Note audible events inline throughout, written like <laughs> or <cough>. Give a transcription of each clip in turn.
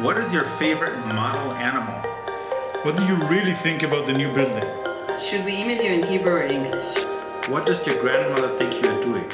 What is your favorite model animal? What do you really think about the new building? Should we email you in Hebrew or English? What does your grandmother think you are doing?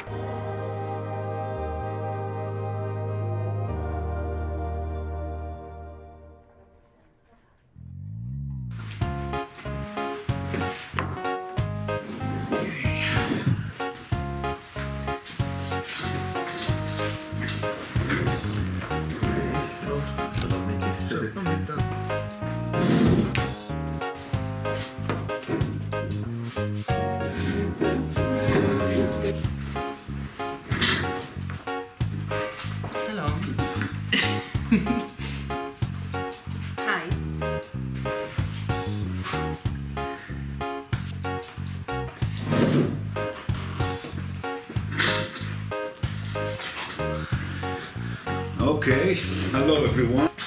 Okay, hello everyone. <laughs>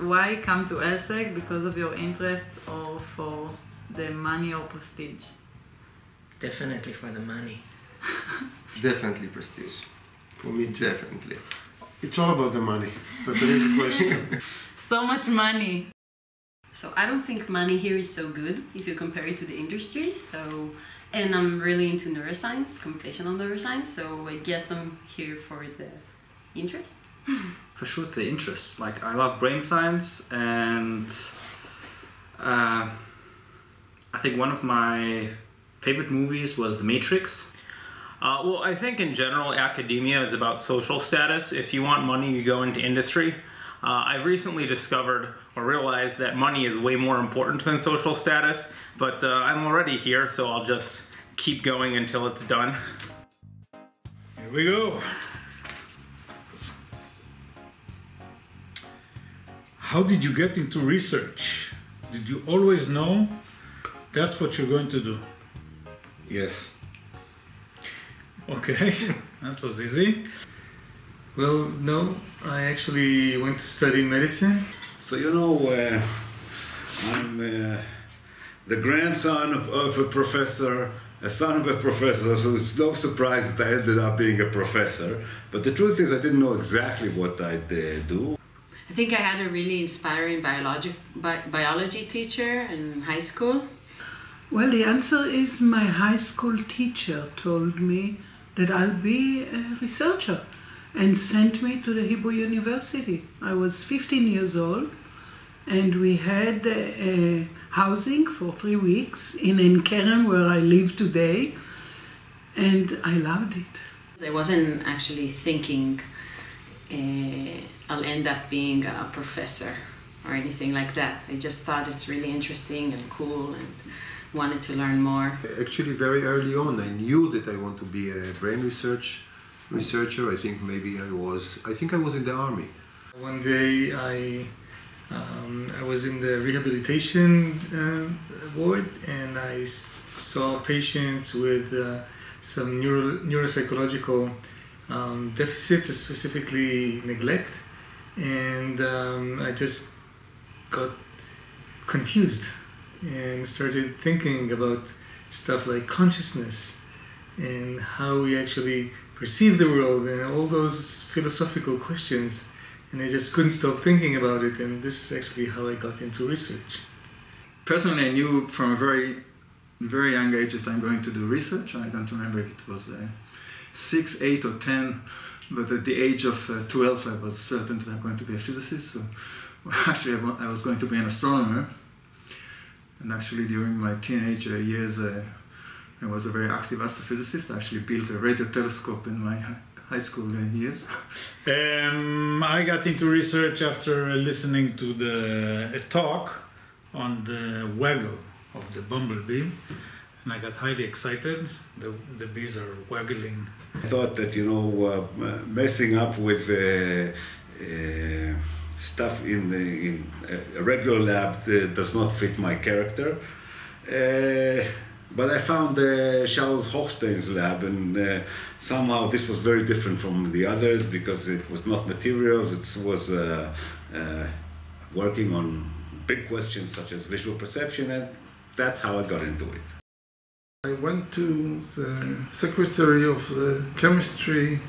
Why come to ELSC? because of your interest or for the money or prestige? Definitely for the money. <laughs> definitely prestige. For me, definitely. It's all about the money. That's an easy question. <laughs> So much money. So I don't think money here is so good if you compare it to the industry. So, and I'm really into neuroscience, computational neuroscience. So I guess I'm here for the interest. <laughs> for sure the interest. Like I love brain science, and uh, I think one of my favorite movies was The Matrix. Uh, well, I think in general, academia is about social status. If you want money, you go into industry. Uh, I've recently discovered or realized that money is way more important than social status, but uh, I'm already here, so I'll just keep going until it's done. Here we go. How did you get into research? Did you always know that's what you're going to do? Yes. Okay, <laughs> that was easy. Well, no, I actually went to study medicine. So you know, uh, I'm uh, the grandson of, of a professor, a son of a professor, so it's no surprise that I ended up being a professor. But the truth is, I didn't know exactly what I'd uh, do. I think I had a really inspiring biology bi- biology teacher in high school. Well, the answer is my high school teacher told me that I'll be a researcher and sent me to the Hebrew University. I was 15 years old and we had uh, housing for three weeks in Ein Kerem where I live today, and I loved it. I wasn't actually thinking uh, I'll end up being a professor or anything like that. I just thought it's really interesting and cool and wanted to learn more. Actually, very early on, I knew that I want to be a brain research researcher. I think maybe I was. I think I was in the army. One day I um, I was in the rehabilitation uh, ward and I saw patients with uh, some neuro- neuropsychological um, deficits, specifically neglect, and um, I just got confused and started thinking about stuff like consciousness and how we actually perceive the world and all those philosophical questions and I just couldn't stop thinking about it, and this is actually how I got into research. Personally, I knew from a very, very young age that I'm going to do research. I don't remember if it was uh, six, eight, or ten, but at the age of uh, 12, I was certain that I'm going to be a physicist. So <laughs> actually, I was going to be an astronomer. And actually, during my teenage years, uh, I was a very active astrophysicist. I actually built a radio telescope in my high school uh, years. <laughs> Um, I got into research after listening to the a talk on the waggle of the bumblebee, and I got highly excited. The, the bees are waggling. I thought that you know uh, messing up with uh, uh, stuff in the in a regular lab uh, does not fit my character. But I found uh, Shaul Hochstein's lab, and uh, somehow this was very different from the others because it was not materials; it was uh, uh, working on big questions such as visual perception, and that's how I got into it. I went to the secretary of the chemistry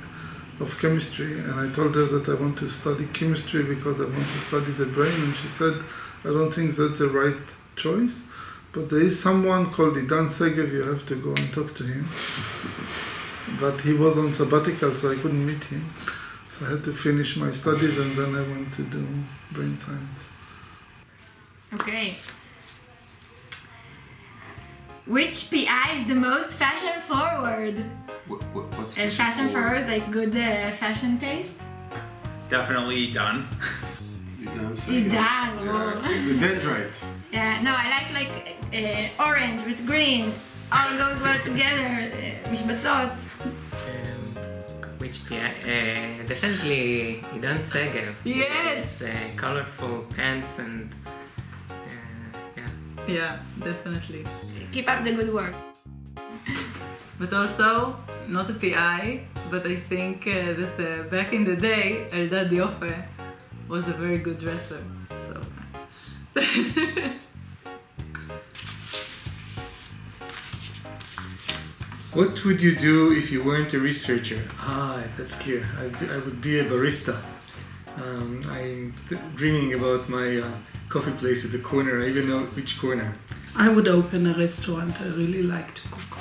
of chemistry and I told her that I want to study chemistry because I want to study the brain. And she said I don't think that's the right choice but there is someone called Idan Segev you have to go and talk to him but he was on sabbatical so I couldn't meet him so I had to finish my studies and then I went to do brain science Okay. Which PI is the most fashion forward? What, what, what's And fashion forward, like good uh, fashion taste? Definitely done. Idan. oh. The dendrite. Yeah, no, I like like uh, orange with green. All goes well together. Uh, משבצות. Which PI? Uh, definitely Idan Segev. Yes! His, uh, colorful pants and uh, yeah. Yeah, definitely. Keep up the good work. <laughs> But also, not a PI, but I think uh, that uh, back in the day, Eldad Diofe was a very good dresser. So. <laughs> What would you do if you weren't a researcher? Ah, that's clear. I, I would be a barista. Um, I'm th- dreaming about my uh, coffee place at the corner. I even know which corner. I would open a restaurant. I really like to cook.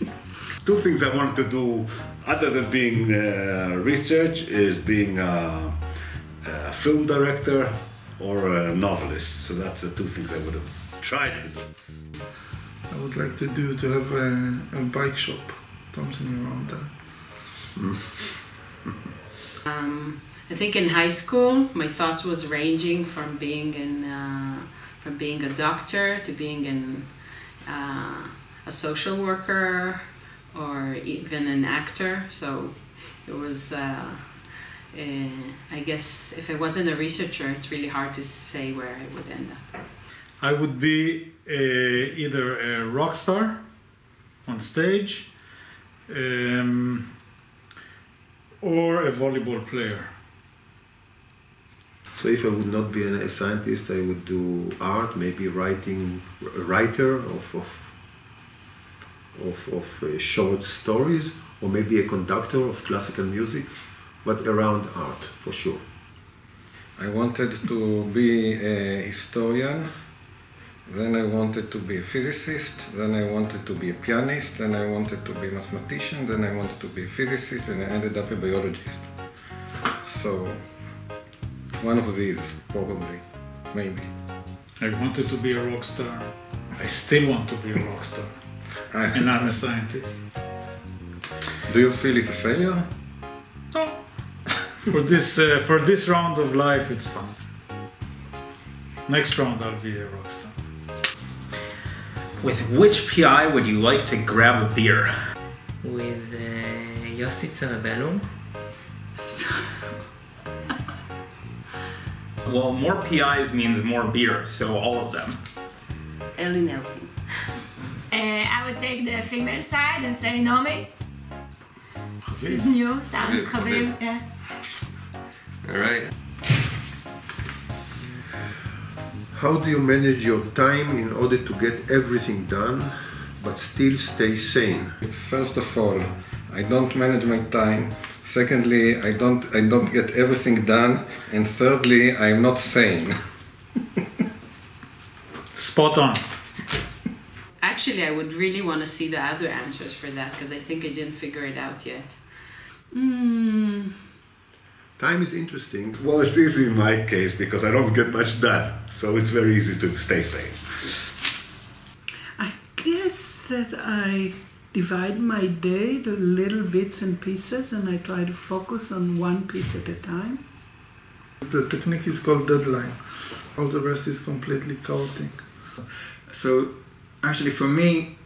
<laughs> Two things I wanted to do, other than being uh, research, is being a, a film director or a novelist. So that's the two things I would have tried to do. I would like to do to have a, a bike shop something around that <laughs> Um, I think in high school, my thoughts was ranging from being in, uh, from being a doctor to being in, uh, a social worker or even an actor. So it was, uh, eh, I guess, if I wasn't a researcher, it's really hard to say where I would end up. I would be uh, either a rock star on stage um, or a volleyball player. So if I would not be a scientist, I would do art, maybe writing, a writer of of of, of uh, short stories, or maybe a conductor of classical music, but around art for sure. I wanted to be a historian, then I wanted to be a physicist, then I wanted to be a pianist, then I wanted to be a mathematician, then I wanted to be a physicist, and I ended up a biologist. So, one of these, probably, maybe. I wanted to be a rock star. I still want to be a rock star. <laughs> and I'm a scientist. Do you feel it's a failure? For this uh, for this round of life, it's fun. Next round, I'll be a rock star. With which PI would you like to grab a beer? With uh, Yossi Cerebellum. Well, more PIs means more beer, so all of them. Eli Nelken. Uh, I would take the female side and say Nomi. It's new, sounds Good, Yeah. All right. <laughs> How do you manage your time in order to get everything done, but still stay sane? First of all, I don't manage my time. Secondly, I don't I don't get everything done. And thirdly, I'm not sane. <laughs> Spot on. Actually, I would really want to see the other answers for that because I think I didn't figure it out yet. Mm, Time is interesting. Well, it's easy in my case because I don't get much done, so it's very easy to stay sane. I guess that I divide my day to little bits and pieces and I try to focus on one piece at a time. the technique is called deadline all the rest is completely chaotic So, actually, for me,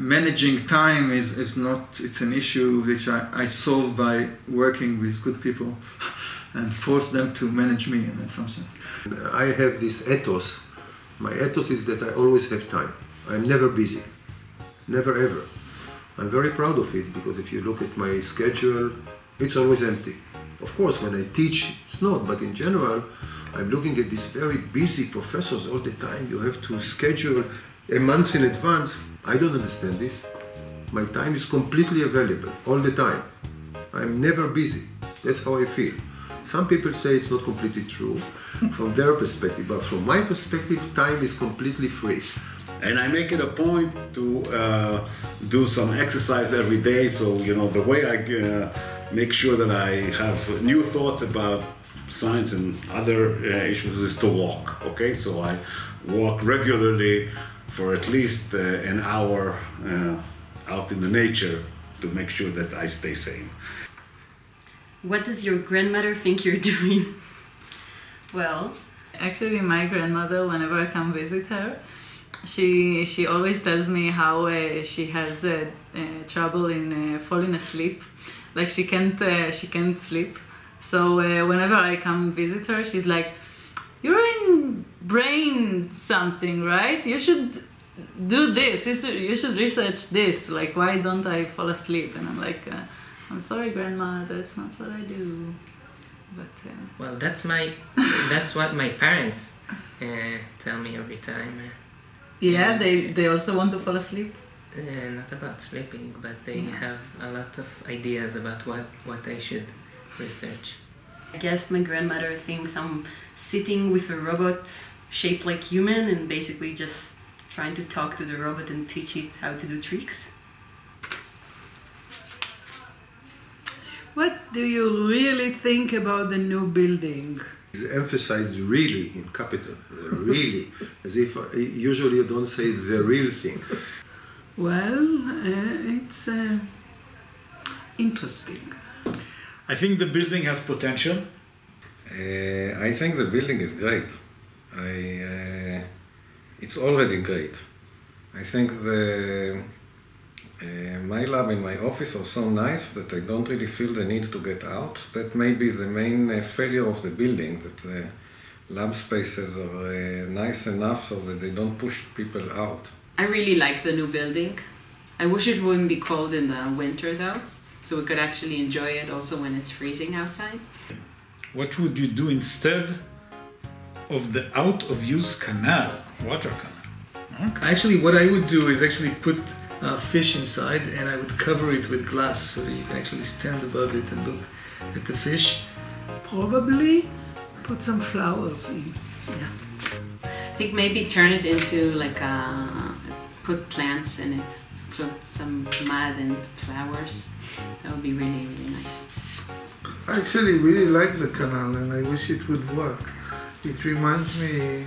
managing time is, is not, it's an issue which I, I solve by working with good people <laughs> and force them to manage me in some sense. I have this ethos. My ethos is that I always have time. I'm never busy. Never ever. I'm very proud of it because if you look at my schedule, it's always empty. Of course, when I teach, it's not, but in general, I'm looking at these very busy professors all the time. You have to schedule a month in advance. I don't understand this. My time is completely available all the time. I'm never busy. That's how I feel. Some people say it's not completely true from their perspective, but from my perspective, time is completely free. And I make it a point to uh, do some exercise every day. So, you know, the way I uh, make sure that I have new thoughts about science and other uh, issues is to walk. Okay, so I walk regularly for at least uh, an hour uh, out in the nature to make sure that I stay sane. What does your grandmother think you're <laughs> doing? Well, actually, my grandmother, whenever I come visit her, she she always tells me how uh, she has uh, uh, trouble in uh, falling asleep, like she can't uh, she can't sleep. So uh, whenever I come visit her, she's like, "You're in brain something, right? You should do this. You should- research this. Like, why don't I fall asleep?" And I'm like, uh, "I'm sorry, grandma. That's not what I do." But uh, Well, that's my that's what my parents uh, tell me every time. Uh, yeah, they they also want to fall asleep. Uh, not about sleeping, but they Yeah. have a lot of ideas about what, what I should research. I guess my grandmother thinks I'm sitting with a robot shaped like human and basically just trying to talk to the robot and teach it how to do tricks. What do you really think about the new building? It's emphasized really in capital, really, as if uh, usually you don't say the real thing. Well, uh, it's uh, interesting. I think the building has potential. Uh, I think the building is great. I, uh, it's already great. I think the uh, my lab and my office are so nice that I don't really feel the need to get out. That may be the main uh, failure of the building, that the lab spaces are uh, nice enough so that they don't push people out. I really like the new building. I wish it wouldn't be cold in the winter though, so we could actually enjoy it also when it's freezing outside. What would you do instead of the out of use canal, water canal? Actually, what I would do is actually put uh, fish inside and I would cover it with glass so that you can actually stand above it and look at the fish. Probably put some flowers in. Yeah. I think maybe turn it into like a put plants in it. So put some mud and flowers. That would be really really nice. I actually really like the canal and I wish it would work. It reminds me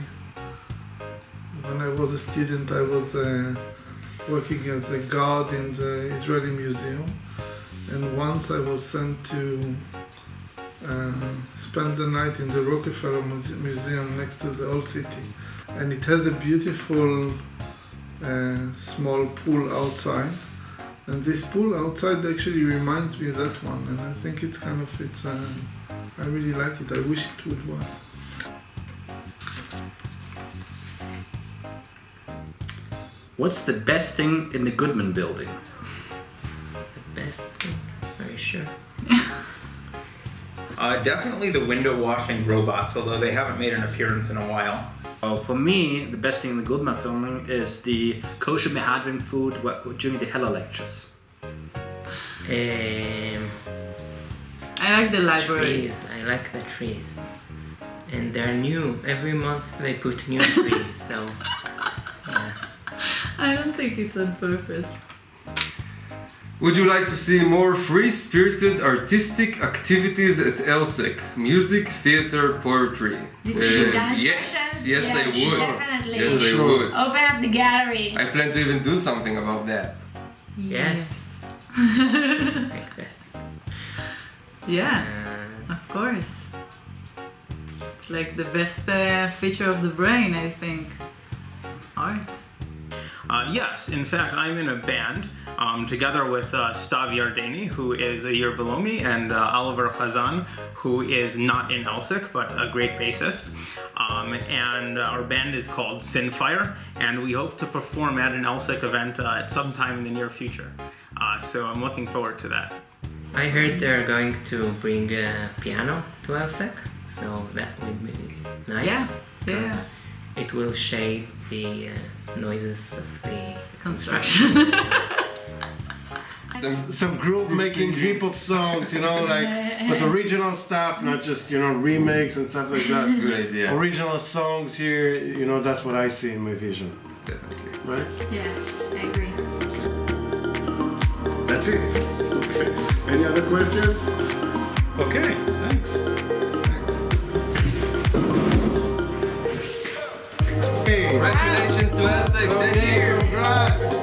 when I was a student, I was uh, working as a guard in the Israeli Museum, and once I was sent to uh, spend the night in the Rockefeller Muse- Museum next to the old city, and it has a beautiful uh, small pool outside. And this pool outside actually reminds me of that one, and I think it's kind of it's. Uh, I really like it. I wish it would work. What's the best thing in the Goodman building? The Best thing, are you sure? <laughs> Uh, definitely the window washing robots, although they haven't made an appearance in a while. Well, for me, the best thing in the Goodman building is the kosher mehadrin food during the Hella lectures. Um, I like the library. Trees. I like the trees. And they're new. Every month they put new trees, <laughs> so. Yeah. <laughs> I don't think it's on purpose. Would you like to see more free-spirited artistic activities at ELSC? Music, theater, poetry. This is dance yes, person? yes, I would. definitely. Yes, I would. Open up the gallery. I plan to even do something about that. Yes. <laughs> like that. Yeah, Uh, of course. It's like the best uh, feature of the brain, I think. Art. Yes, in fact, I'm in a band um, together with uh, Stav Yardeni, who is a year below me, and uh, Oliver Khazan, who is not in ELSC but a great bassist. Um, and our band is called Sinfire, and we hope to perform at an ELSC event uh, at some time in the near future. Uh, so I'm looking forward to that. I heard they're going to bring a piano to ELSC. So that would be nice. Yeah, yeah. It will shade the uh, noises of the Construction. <laughs> some, some group making hip hop songs, you know, <laughs> like but original stuff, not just you know remakes and stuff like that. Good idea. Original songs here, you know, that's what I see in my vision. Definitely. Right? Yeah, I agree. That's it. <laughs> Any other questions? Okay, thanks. To. Thank you. congrats.